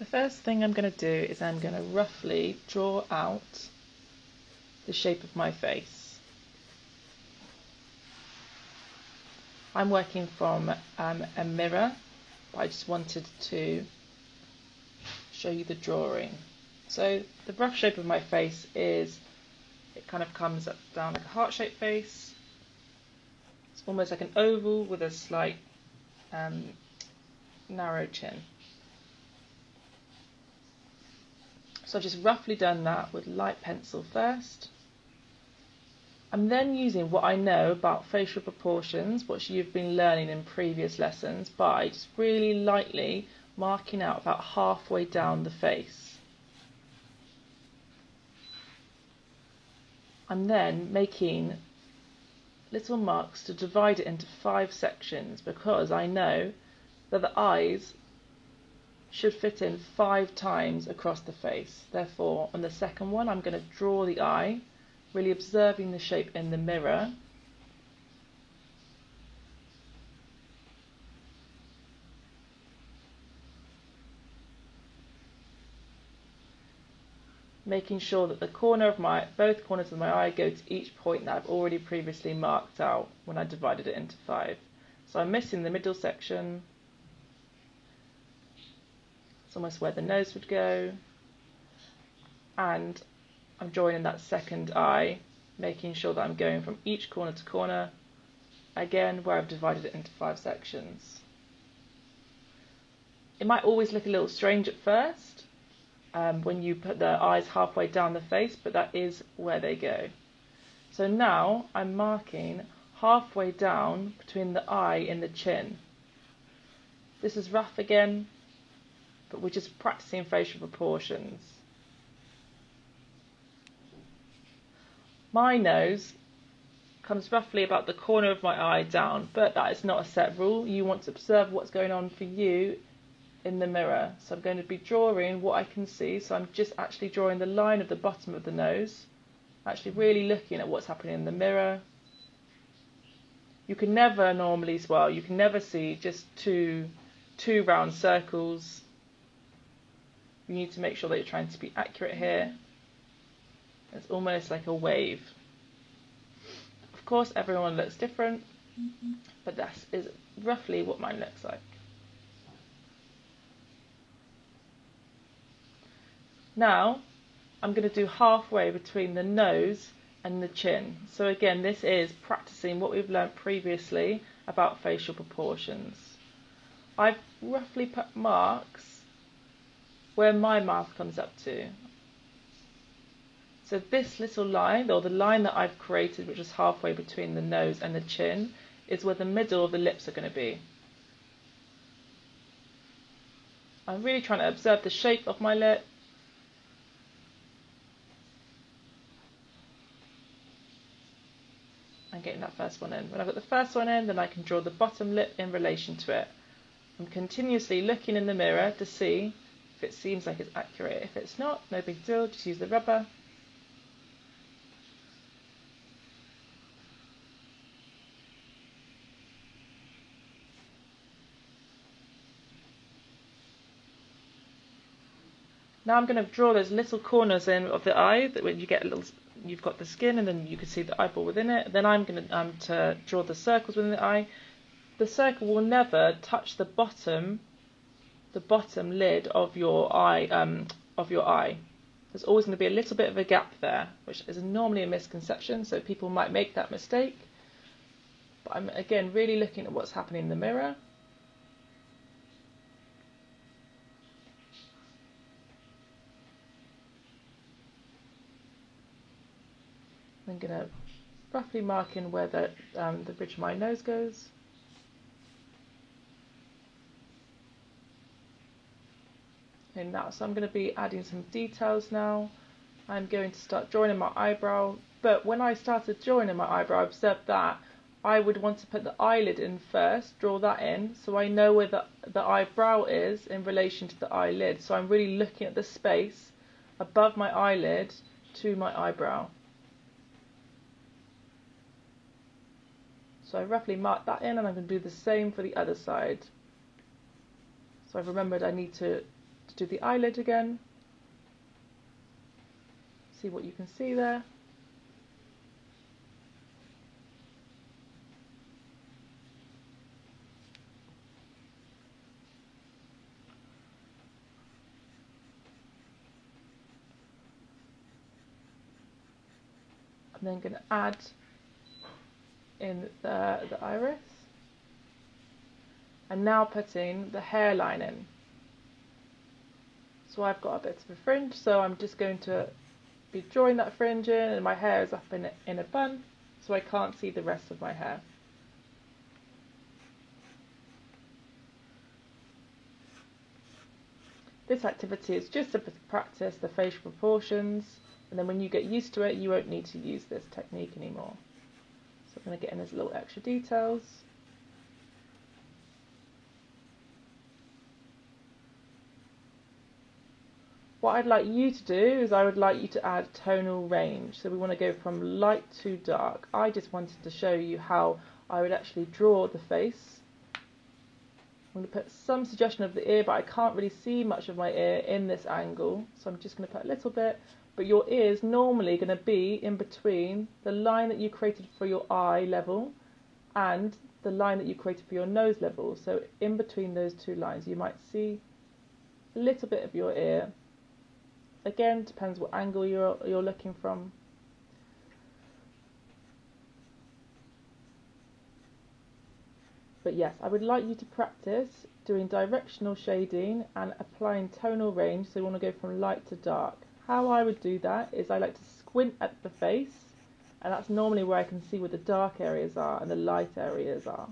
The first thing I'm going to do is I'm going to roughly draw out the shape of my face. I'm working from um, a mirror, but I just wanted to show you the drawing. So the rough shape of my face is, it kind of comes up down like a heart-shaped face. It's almost like an oval with a slight um, narrow chin. So I've just roughly done that with light pencil first. I'm then using what I know about facial proportions, what you've been learning in previous lessons, by just really lightly marking out about halfway down the face. I'm then making little marks to divide it into five sections because I know that the eyes should fit in five times across the face. Therefore, on the second one, I'm going to draw the eye, really observing the shape in the mirror. Making sure that the corner of my, both corners of my eye go to each point that I've already previously marked out when I divided it into five. So I'm missing the middle section, it's almost where the nose would go. And I'm joining that second eye, making sure that I'm going from each corner to corner, again where I've divided it into five sections. It might always look a little strange at first um, when you put the eyes halfway down the face, but that is where they go. So now I'm marking halfway down between the eye and the chin. This is rough again, but we're just practicing facial proportions. My nose comes roughly about the corner of my eye down, but that is not a set rule. You want to observe what's going on for you in the mirror. So I'm going to be drawing what I can see. So I'm just actually drawing the line of the bottom of the nose, actually really looking at what's happening in the mirror. You can never normally, as well, you can never see just two, two round circles you need to make sure that you're trying to be accurate here. It's almost like a wave. Of course, everyone looks different, but that is roughly what mine looks like. Now, I'm going to do halfway between the nose and the chin. So again, this is practicing what we've learnt previously about facial proportions. I've roughly put marks where my mouth comes up to. So this little line, or the line that I've created, which is halfway between the nose and the chin, is where the middle of the lips are going to be. I'm really trying to observe the shape of my lip. I'm getting that first one in. When I've got the first one in, then I can draw the bottom lip in relation to it. I'm continuously looking in the mirror to see if it seems like it's accurate. If it's not, no big deal, just use the rubber. Now I'm going to draw those little corners in of the eye that when you get a little, you've got the skin and then you can see the eyeball within it. Then I'm going to, um, to draw the circles within the eye. The circle will never touch the bottom the bottom lid of your eye um, of your eye. There's always going to be a little bit of a gap there, which is normally a misconception, so people might make that mistake. But I'm again really looking at what's happening in the mirror. I'm going to roughly mark in where the, um, the bridge of my nose goes. In that. So I'm going to be adding some details now. I'm going to start drawing in my eyebrow. But when I started drawing in my eyebrow, I observed that I would want to put the eyelid in first, draw that in, so I know where the, the eyebrow is in relation to the eyelid. So I'm really looking at the space above my eyelid to my eyebrow. So I roughly mark that in and I'm going to do the same for the other side. So I've remembered I need to to do the eyelid again. See what you can see there. I'm then going to add in the, the iris and now putting the hairline in. So I've got a bit of a fringe so I'm just going to be drawing that fringe in and my hair is up in a, in a bun so I can't see the rest of my hair. This activity is just to practice the facial proportions and then when you get used to it you won't need to use this technique anymore. So I'm going to get in those little extra details. What I'd like you to do is I would like you to add tonal range. So we want to go from light to dark. I just wanted to show you how I would actually draw the face. I'm going to put some suggestion of the ear, but I can't really see much of my ear in this angle. So I'm just going to put a little bit but your ear is normally going to be in between the line that you created for your eye level and the line that you created for your nose level. So in between those two lines you might see a little bit of your ear. Again, depends what angle you're, you're looking from. But yes, I would like you to practice doing directional shading and applying tonal range. So you want to go from light to dark. How I would do that is I like to squint at the face and that's normally where I can see where the dark areas are and the light areas are.